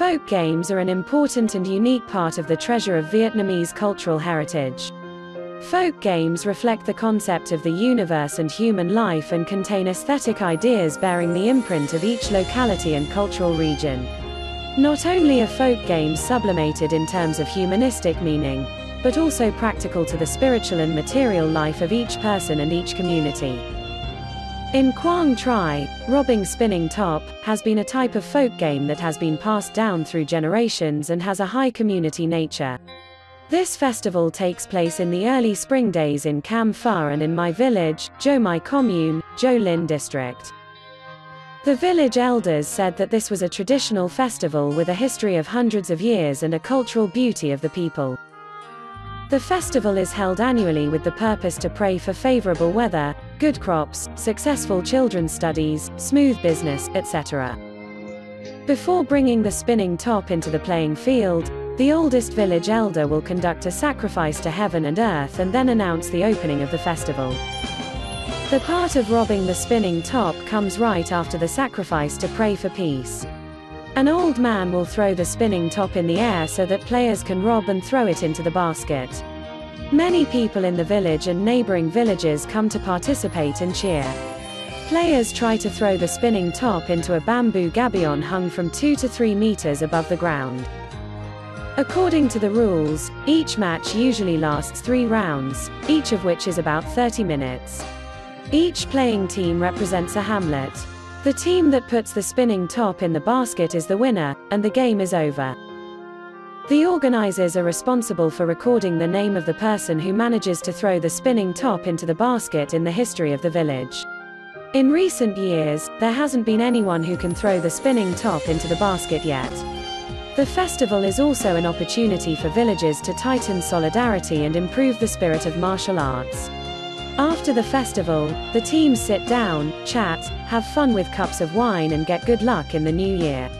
Folk games are an important and unique part of the treasure of Vietnamese cultural heritage. Folk games reflect the concept of the universe and human life and contain aesthetic ideas bearing the imprint of each locality and cultural region. Not only are folk games sublimated in terms of humanistic meaning, but also practical to the spiritual and material life of each person and each community. In Quang Tri, robbing spinning top has been a type of folk game that has been passed down through generations and has a high community nature. This festival takes place in the early spring days in Cam Pho and An My village, Gio My Commune, Gio Linh district. The village elders said that this was a traditional festival with a history of hundreds of years and a cultural beauty of the people. The festival is held annually with the purpose to pray for favorable weather, good crops, successful children's studies, smooth business, etc. Before bringing the spinning top into the playing field, the oldest village elder will conduct a sacrifice to heaven and earth and then announce the opening of the festival. The part of robbing the spinning top comes right after the sacrifice to pray for peace. An old man will throw the spinning top in the air so that players can rob and throw it into the basket. Many people in the village and neighboring villages come to participate and cheer. Players try to throw the spinning top into a bamboo gabion hung from 2 to 3 meters above the ground. According to the rules, each match usually lasts 3 rounds, each of which is about 30 minutes. Each playing team represents a hamlet. The team that puts the spinning top in the basket is the winner, and the game is over. The organizers are responsible for recording the name of the person who manages to throw the spinning top into the basket in the history of the village. In recent years, there hasn't been anyone who can throw the spinning top into the basket yet. The festival is also an opportunity for villagers to tighten solidarity and improve the spirit of martial arts. After the festival, the teams sit down, chat, have fun with cups of wine and get good luck in the new year.